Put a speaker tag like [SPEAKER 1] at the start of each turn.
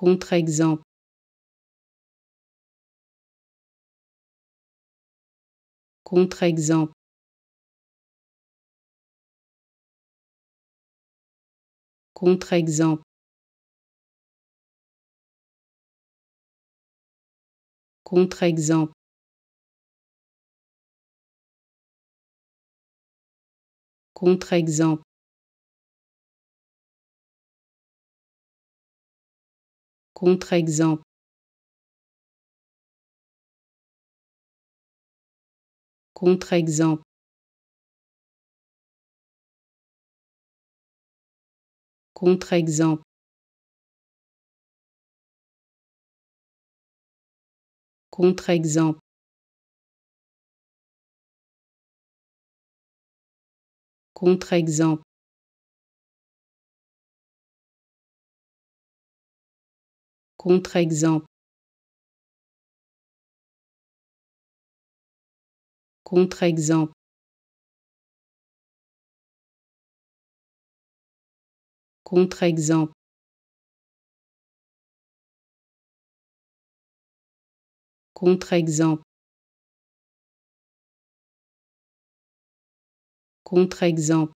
[SPEAKER 1] Contre-exemple. Contre-exemple. Contre-exemple. Contre-exemple. Contre-exemple. Contre-exemple. Contre-exemple. Contre-exemple. Contre-exemple. Contre-exemple. Contre-exemple. Contre-exemple. Contre-exemple. Contre-exemple. Contre-exemple.